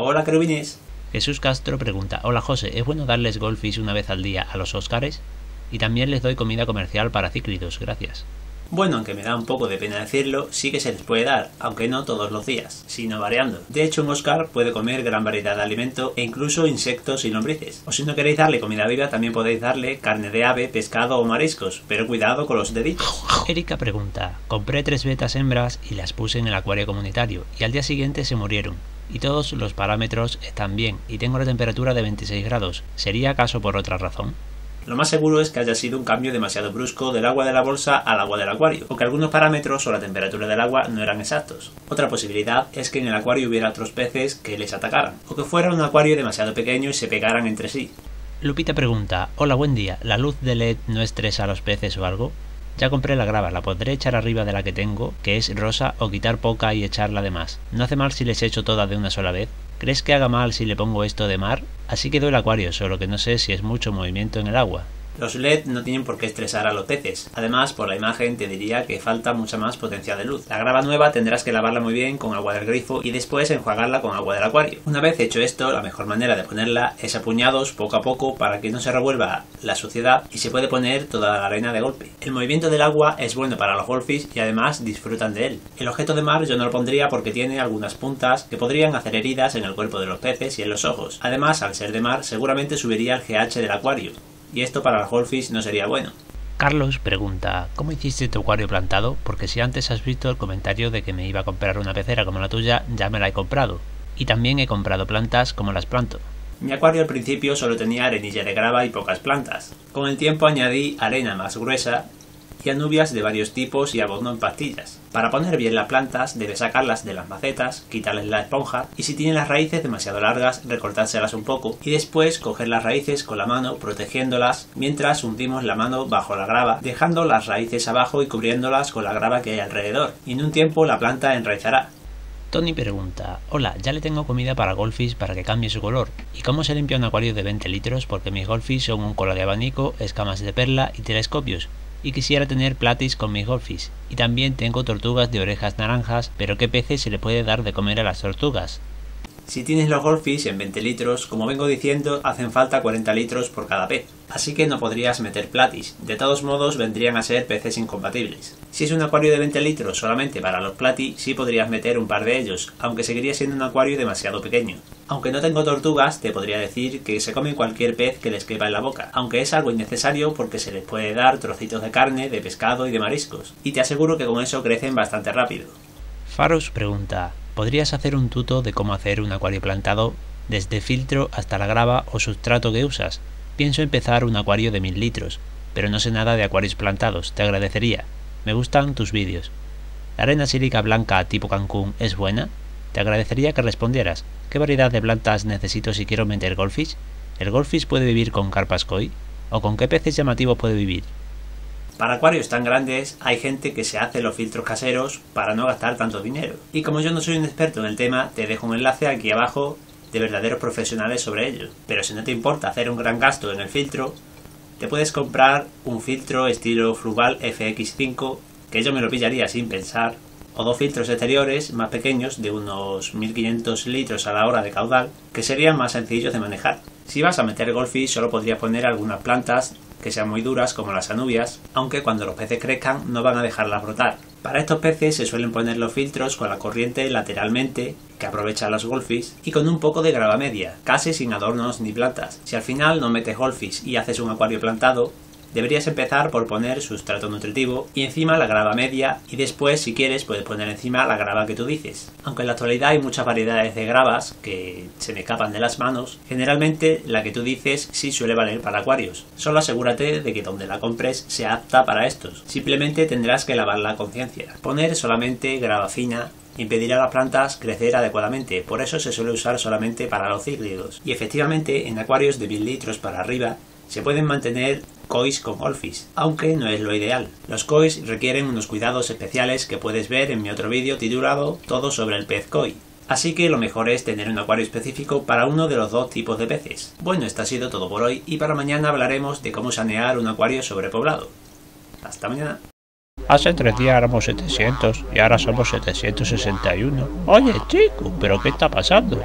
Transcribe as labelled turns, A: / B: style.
A: Hola, querubines.
B: Jesús Castro pregunta, hola José, ¿es bueno darles golfis una vez al día a los Óscares? Y también les doy comida comercial para cíclidos, gracias.
A: Bueno, aunque me da un poco de pena decirlo, sí que se les puede dar, aunque no todos los días, sino variando. De hecho, un Oscar puede comer gran variedad de alimento e incluso insectos y lombrices. O si no queréis darle comida viva, también podéis darle carne de ave, pescado o mariscos, pero cuidado con los deditos.
B: Erika pregunta, compré tres betas hembras y las puse en el acuario comunitario, y al día siguiente se murieron. Y todos los parámetros están bien, y tengo la temperatura de 26 grados. ¿Sería acaso por otra razón?
A: Lo más seguro es que haya sido un cambio demasiado brusco del agua de la bolsa al agua del acuario, o que algunos parámetros o la temperatura del agua no eran exactos. Otra posibilidad es que en el acuario hubiera otros peces que les atacaran, o que fuera un acuario demasiado pequeño y se pegaran entre sí.
B: Lupita pregunta, hola buen día, ¿la luz de LED no estresa a los peces o algo? Ya compré la grava, la podré echar arriba de la que tengo, que es rosa, o quitar poca y echarla de más. ¿No hace mal si les echo todas de una sola vez? ¿Crees que haga mal si le pongo esto de mar? Así quedó el acuario, solo que no sé si es mucho movimiento en el agua.
A: Los LED no tienen por qué estresar a los peces. Además, por la imagen te diría que falta mucha más potencia de luz. La grava nueva tendrás que lavarla muy bien con agua del grifo y después enjuagarla con agua del acuario. Una vez hecho esto, la mejor manera de ponerla es a puñados poco a poco para que no se revuelva la suciedad y se puede poner toda la arena de golpe. El movimiento del agua es bueno para los goldfish y además disfrutan de él. El objeto de mar yo no lo pondría porque tiene algunas puntas que podrían hacer heridas en el cuerpo de los peces y en los ojos. Además, al ser de mar, seguramente subiría el GH del acuario, y esto para los goldfish no sería bueno.
B: Carlos pregunta, ¿cómo hiciste tu acuario plantado? Porque si antes has visto el comentario de que me iba a comprar una pecera como la tuya, ya me la he comprado. Y también he comprado plantas como las planto.
A: Mi acuario al principio solo tenía arenilla de grava y pocas plantas. Con el tiempo añadí arena más gruesa y anubias de varios tipos y abono en pastillas. Para poner bien las plantas debes sacarlas de las macetas, quitarles la esponja y si tienen las raíces demasiado largas recortárselas un poco y después coger las raíces con la mano protegiéndolas mientras hundimos la mano bajo la grava dejando las raíces abajo y cubriéndolas con la grava que hay alrededor y en un tiempo la planta enraizará.
B: Tony pregunta, hola, ya le tengo comida para golfis para que cambie su color. ¿Y cómo se limpia un acuario de 20 litros? Porque mis golfis son un cola de abanico, escamas de perla y telescopios y quisiera tener platis con mis golfis. Y también tengo tortugas de orejas naranjas, pero ¿qué peces se le puede dar de comer a las tortugas?
A: Si tienes los golfis en 20 litros, como vengo diciendo, hacen falta 40 litros por cada pez, así que no podrías meter platis, de todos modos vendrían a ser peces incompatibles. Si es un acuario de 20 litros solamente para los platis, sí podrías meter un par de ellos, aunque seguiría siendo un acuario demasiado pequeño. Aunque no tengo tortugas, te podría decir que se come cualquier pez que les quepa en la boca, aunque es algo innecesario porque se les puede dar trocitos de carne, de pescado y de mariscos, y te aseguro que con eso crecen bastante rápido.
B: Faros pregunta, ¿podrías hacer un tuto de cómo hacer un acuario plantado desde filtro hasta la grava o sustrato que usas? Pienso empezar un acuario de mil litros, pero no sé nada de acuarios plantados, te agradecería. Me gustan tus vídeos. ¿La arena sílica blanca tipo Cancún es buena? Te agradecería que respondieras. ¿Qué variedad de plantas necesito si quiero meter goldfish? ¿El goldfish puede vivir con carpas koi? ¿O con qué peces llamativos puede vivir?
A: Para acuarios tan grandes hay gente que se hace los filtros caseros para no gastar tanto dinero. Y como yo no soy un experto en el tema, te dejo un enlace aquí abajo de verdaderos profesionales sobre ello. Pero si no te importa hacer un gran gasto en el filtro, te puedes comprar un filtro estilo Frugal FX5, que yo me lo pillaría sin pensar, o dos filtros exteriores más pequeños de unos 1500 litros a la hora de caudal, que serían más sencillos de manejar. Si vas a meter goldfish solo podrías poner algunas plantas que sean muy duras como las anubias, aunque cuando los peces crezcan no van a dejarlas brotar. Para estos peces se suelen poner los filtros con la corriente lateralmente, que aprovecha los golfis, y con un poco de grava media, casi sin adornos ni plantas. Si al final no metes golfis y haces un acuario plantado, Deberías empezar por poner sustrato nutritivo y encima la grava media y después si quieres puedes poner encima la grava que tú dices. Aunque en la actualidad hay muchas variedades de gravas que se me escapan de las manos, generalmente la que tú dices sí suele valer para acuarios. Solo asegúrate de que donde la compres sea apta para estos. Simplemente tendrás que lavar la conciencia. Poner solamente grava fina impedirá a las plantas crecer adecuadamente, por eso se suele usar solamente para los cíclidos. Y efectivamente en acuarios de 1000 litros para arriba se pueden mantener cois con golfis, aunque no es lo ideal. Los cois requieren unos cuidados especiales que puedes ver en mi otro vídeo titulado Todo sobre el pez koi. Así que lo mejor es tener un acuario específico para uno de los dos tipos de peces. Bueno, esto ha sido todo por hoy y para mañana hablaremos de cómo sanear un acuario sobrepoblado. Hasta mañana.
C: Hace tres días éramos 700 y ahora somos 761. Oye, chico, ¿pero qué está pasando?